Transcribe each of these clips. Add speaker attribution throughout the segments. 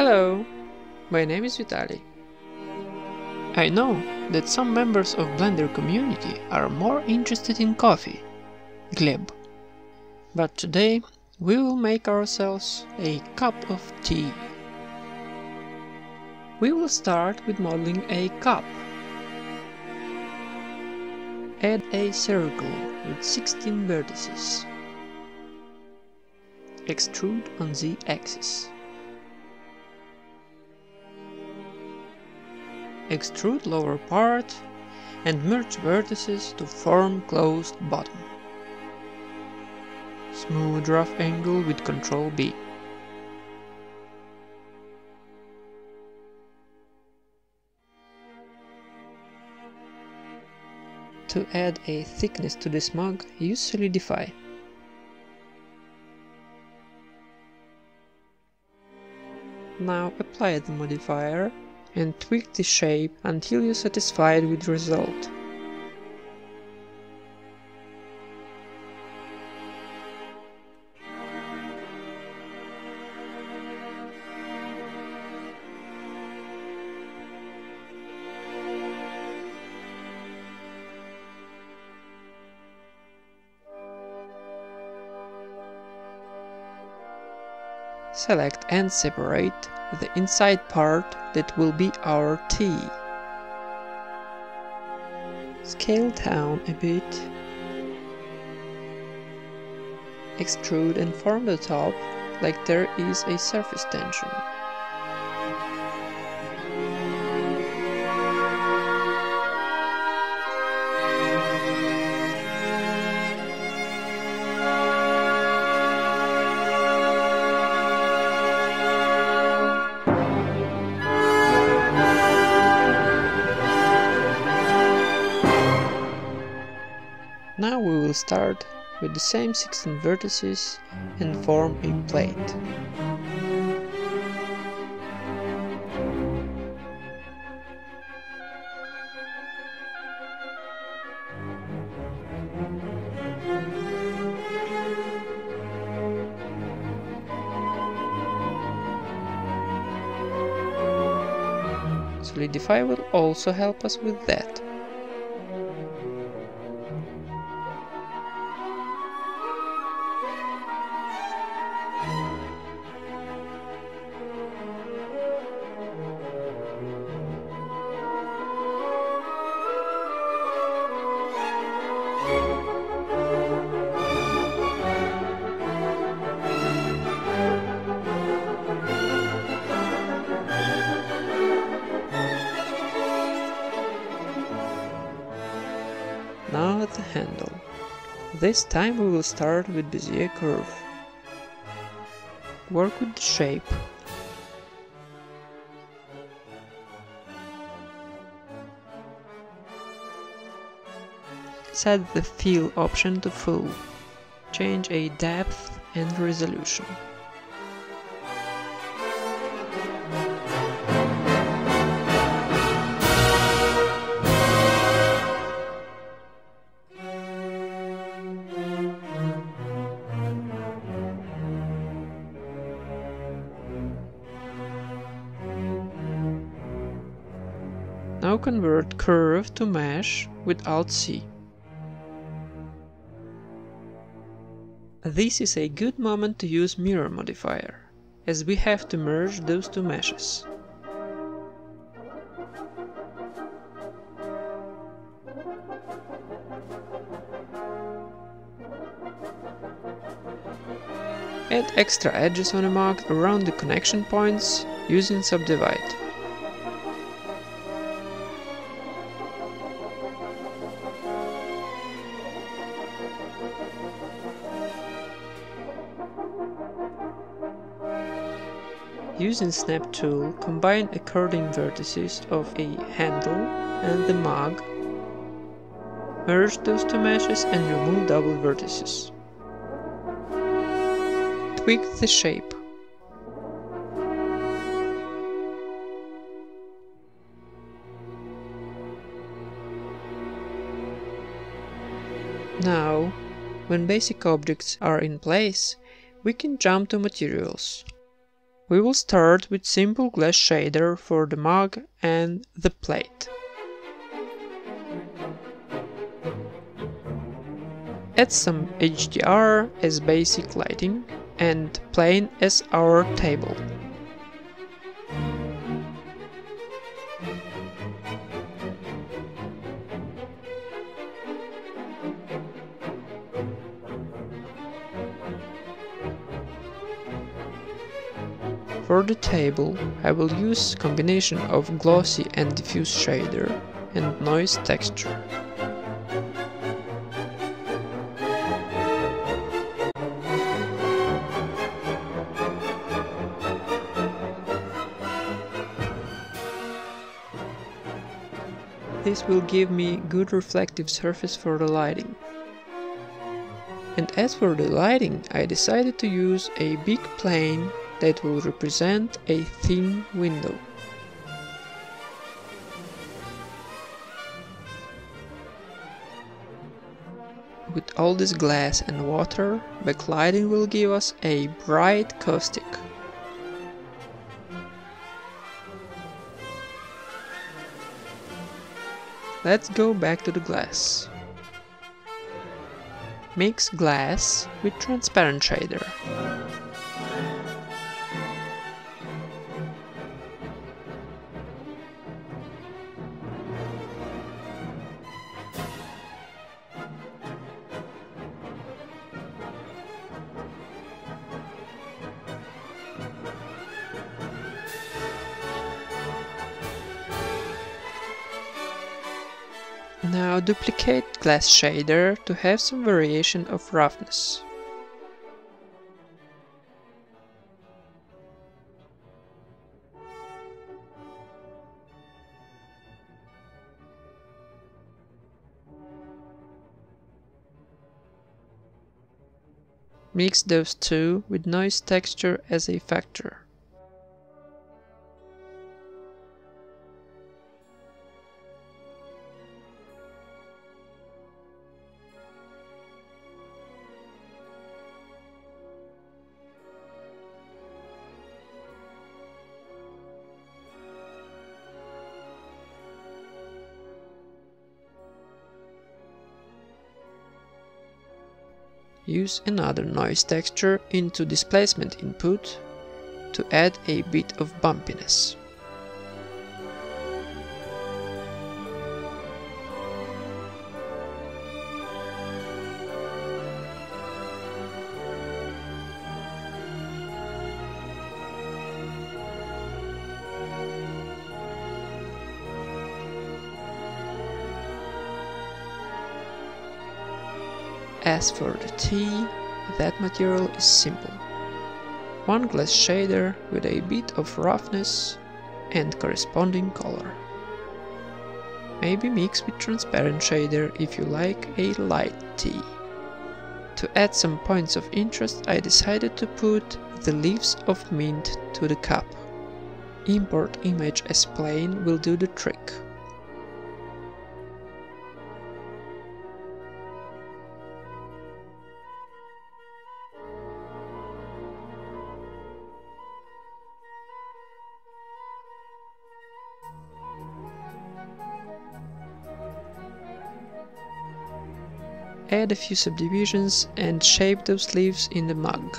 Speaker 1: Hello, my name is Vitaly. I know that some members of Blender community are more interested in coffee, Gleb. But today we will make ourselves a cup of tea. We will start with modeling a cup. Add a circle with 16 vertices. Extrude on z axis. Extrude lower part and merge vertices to form closed bottom. Smooth rough angle with Ctrl B. To add a thickness to this mug, use Solidify. Now apply the modifier and tweak the shape until you're satisfied with the result. Select and separate the inside part that will be our tea. Scale down a bit. Extrude and form the top like there is a surface tension. Now we will start with the same 16 vertices and form a plate. Solidify will also help us with that. This time we will start with Bezier curve. Work with the shape. Set the fill option to full. Change a depth and resolution. Convert curve to mesh with Alt C. This is a good moment to use mirror modifier, as we have to merge those two meshes. Add extra edges on a mug around the connection points using Subdivide. Using Snap tool, combine the curling vertices of a handle and the mug, merge those two meshes and remove double vertices. Tweak the shape. Now, when basic objects are in place, we can jump to materials. We will start with simple glass shader for the mug and the plate. Add some HDR as basic lighting and plane as our table. For the table, I will use combination of glossy and diffuse shader and noise texture. This will give me good reflective surface for the lighting. And as for the lighting, I decided to use a big plane that will represent a thin window. With all this glass and water, backlighting will give us a bright caustic. Let's go back to the glass. Mix glass with transparent shader. Now duplicate glass shader to have some variation of roughness. Mix those two with noise texture as a factor. Use another noise texture into displacement input to add a bit of bumpiness. As for the tea, that material is simple. One glass shader with a bit of roughness and corresponding color. Maybe mix with transparent shader if you like a light tea. To add some points of interest I decided to put the leaves of mint to the cup. Import image as plane will do the trick. Add a few subdivisions and shape those leaves in the mug.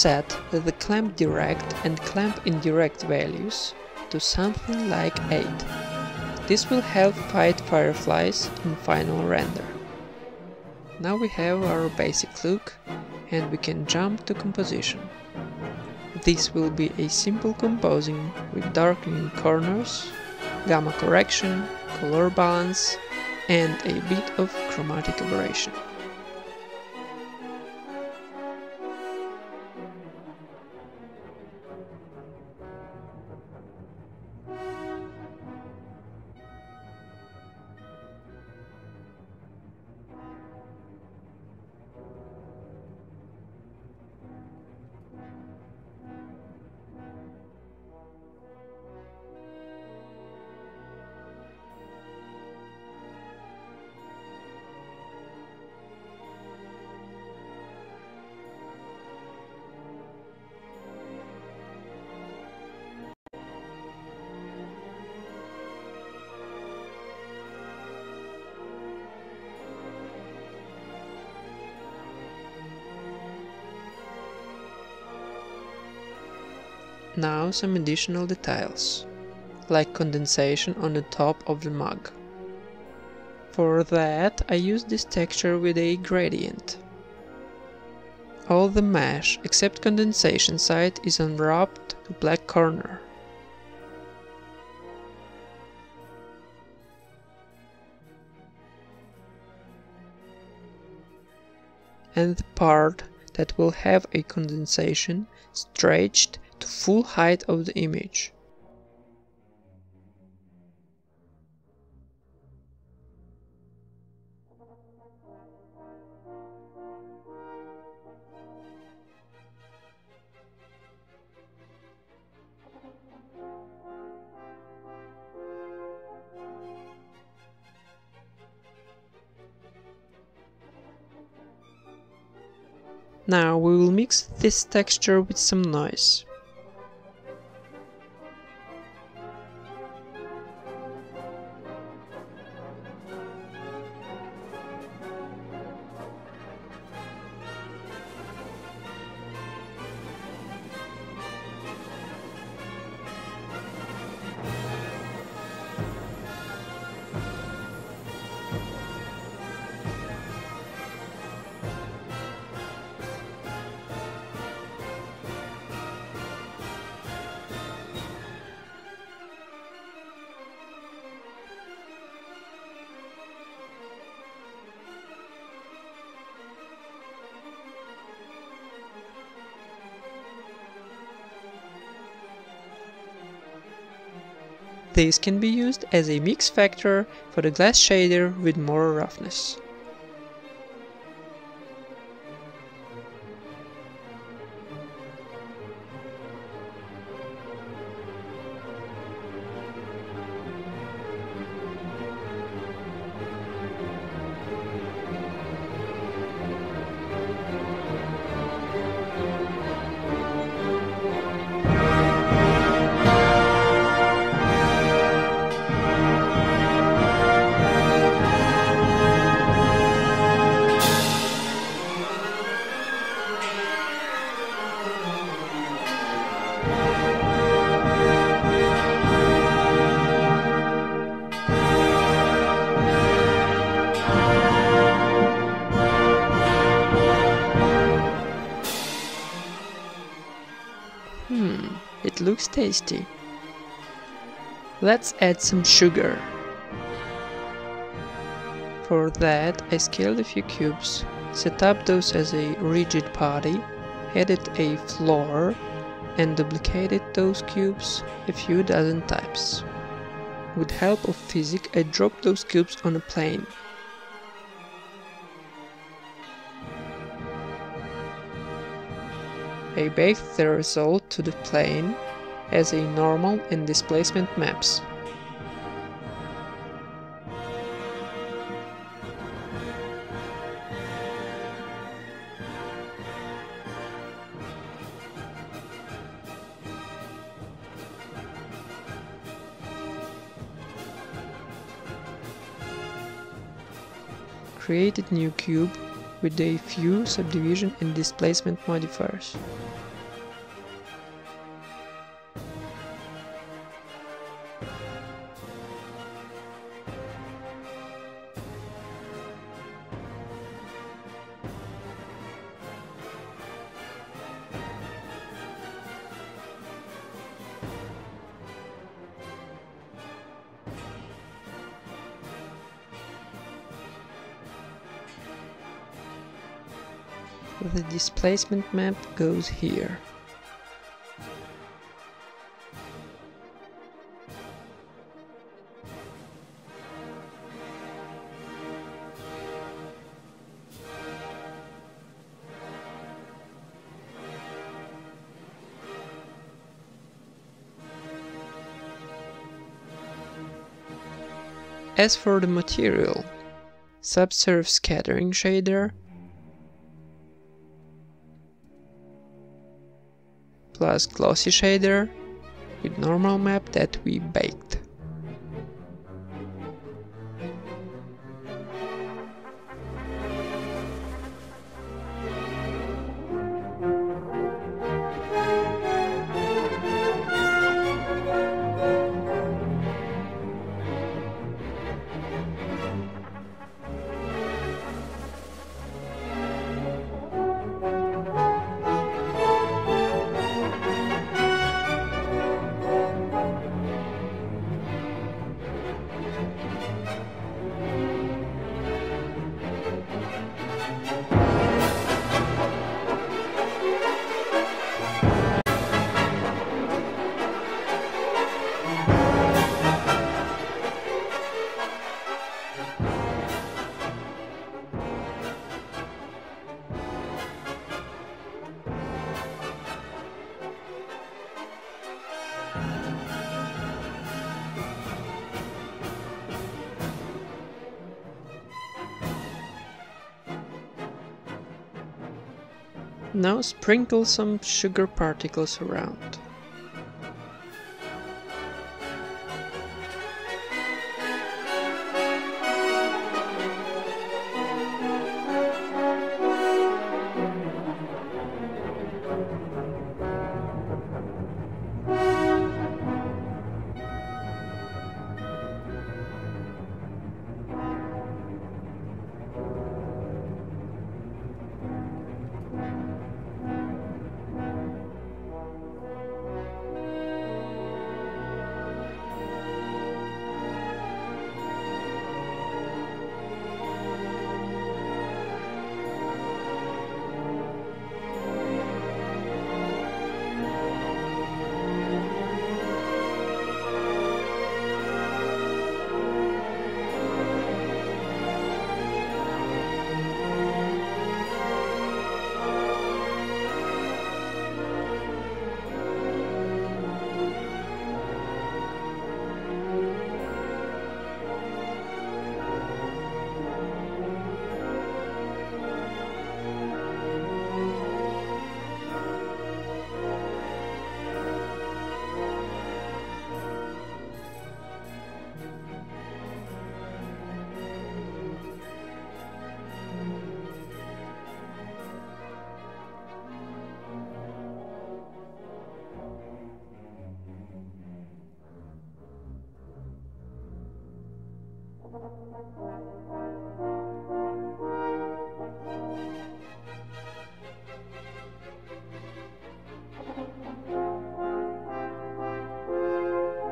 Speaker 1: Set the clamp direct and clamp indirect values to something like 8. This will help fight fireflies in final render. Now we have our basic look and we can jump to composition. This will be a simple composing with darkening corners, gamma correction, color balance and a bit of chromatic aberration. Now some additional details, like condensation on the top of the mug. For that I use this texture with a gradient. All the mesh except condensation side is unwrapped to black corner. And the part that will have a condensation stretched full height of the image. Now we will mix this texture with some noise. This can be used as a mix factor for the glass shader with more roughness. Looks tasty. Let's add some sugar. For that I scaled a few cubes, set up those as a rigid body, added a floor and duplicated those cubes a few dozen times. With help of physics I dropped those cubes on a plane. I baked the result to the plane as a normal and displacement maps. Created new cube with a few subdivision and displacement modifiers. The displacement map goes here. As for the material, subsurf scattering shader plus glossy shader with normal map that we baked. Now sprinkle some sugar particles around.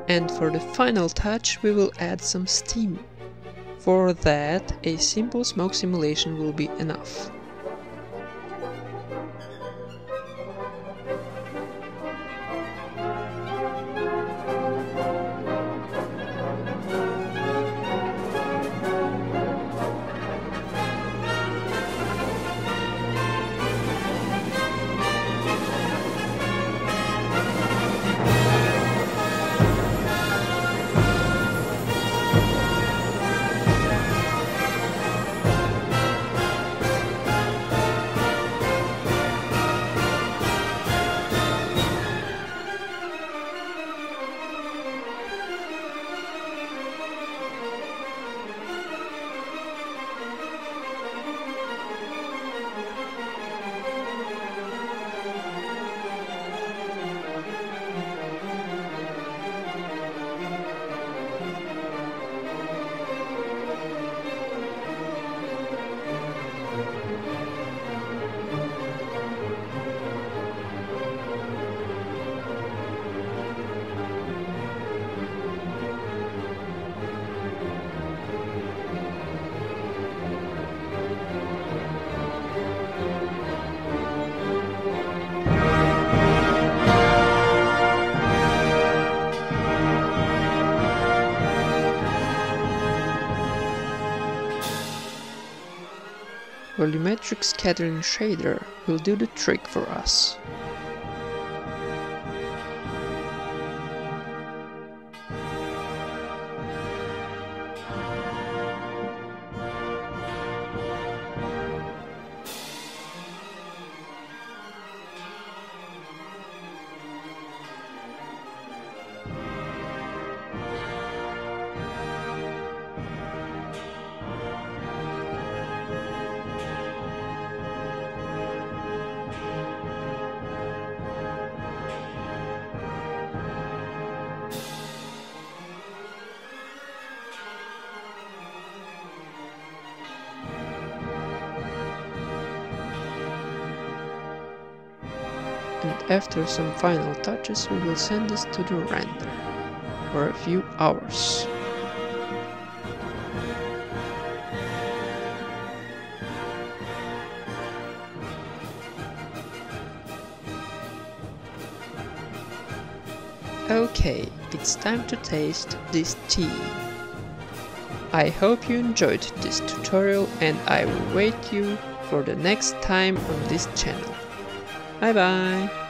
Speaker 1: And for the final touch we will add some steam. For that, a simple smoke simulation will be enough. Volumetric scattering shader will do the trick for us. After some final touches we will send this to the render for a few hours. Okay, it's time to taste this tea. I hope you enjoyed this tutorial and I will wait you for the next time on this channel. Bye bye!